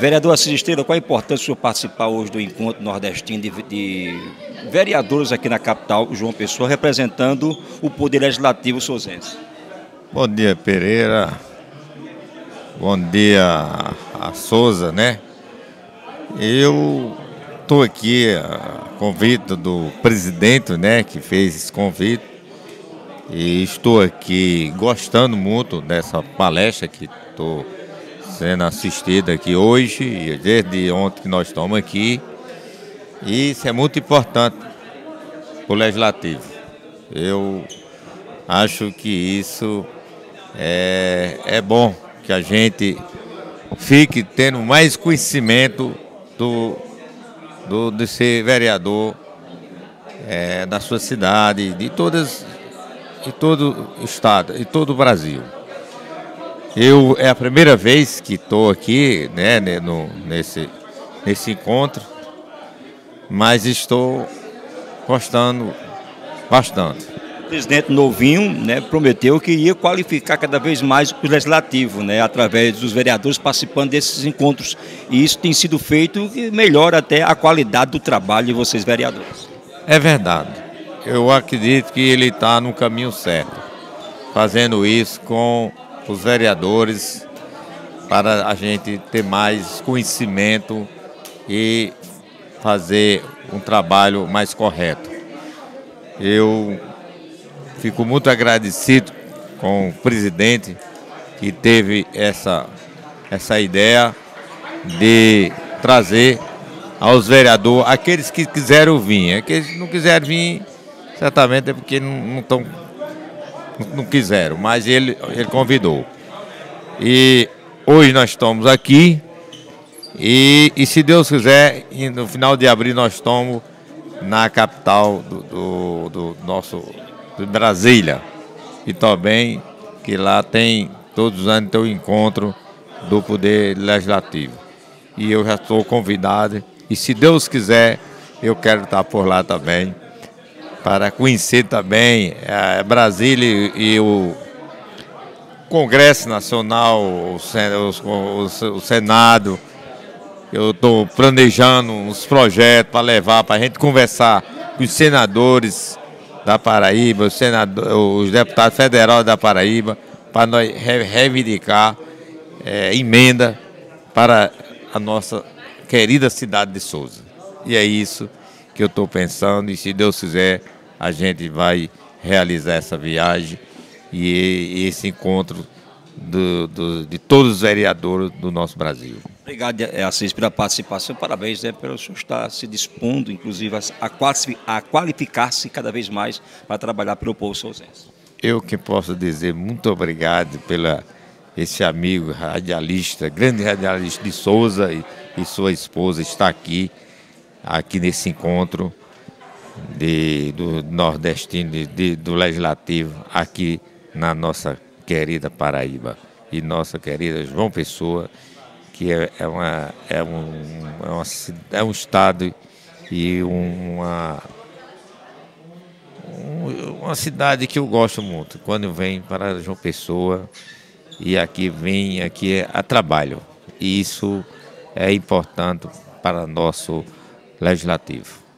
Vereador Assis Estrela, qual a importância de senhor participar hoje do encontro nordestino de, de, vereadores aqui na capital, João Pessoa, representando o Poder Legislativo Souzense? Bom dia, Pereira. Bom dia, a Souza, né? Eu estou aqui a convite do presidente, né, que fez esse convite. E estou aqui gostando muito dessa palestra que estou sendo assistida aqui hoje, desde ontem que nós estamos aqui. E isso é muito importante para o legislativo. Eu acho que isso é, é bom que a gente fique tendo mais conhecimento do, do, de ser vereador é, da sua cidade, de todas, de todo o estado, e todo o Brasil. Eu é a primeira vez que estou aqui, né, no, nesse, nesse encontro, mas estou gostando bastante. O presidente Novinho né, prometeu que ia qualificar cada vez mais o legislativo, né, através dos vereadores participando desses encontros. E isso tem sido feito e melhora até a qualidade do trabalho de vocês, vereadores. É verdade. Eu acredito que ele está no caminho certo, fazendo isso com os vereadores para a gente ter mais conhecimento e fazer um trabalho mais correto. Eu fico muito agradecido com o presidente que teve essa, essa ideia de trazer aos vereadores, aqueles que quiseram vir, aqueles que não quiserem vir, certamente é porque não estão não quiseram, mas ele, ele convidou. E hoje nós estamos aqui e, e se Deus quiser, no final de abril nós estamos na capital do, do, do nosso de Brasília. E também que lá tem, todos os anos o encontro do Poder Legislativo. E eu já estou convidado, e se Deus quiser, eu quero estar por lá também para conhecer também a Brasília e o Congresso Nacional, o, Senado. Eu estou planejando uns projetos para levar, para a gente conversar com os senadores da Paraíba, os, os deputados federais da Paraíba, para nós reivindicar é, emenda para a nossa querida cidade de Souza. E é isso que eu estou pensando e se Deus quiser a gente vai realizar essa viagem e, esse encontro do, do, de todos os vereadores do nosso Brasil. Obrigado, Assis, pela participação. Parabéns né, pelo senhor estar se dispondo, inclusive, a, a qualificar-se cada vez mais para trabalhar pelo povo souzense. Eu que posso dizer muito obrigado pela esse amigo radialista, grande radialista de Souza e, e sua esposa está aqui aqui nesse encontro de, do nordestino, de, do legislativo, aqui na nossa querida Paraíba. E nossa querida João Pessoa, que é, é uma, é, um, é, uma, é um estado e uma, uma cidade que eu gosto muito. Quando vem para João Pessoa e aqui vem aqui a trabalho. E isso é importante para nosso legislativo.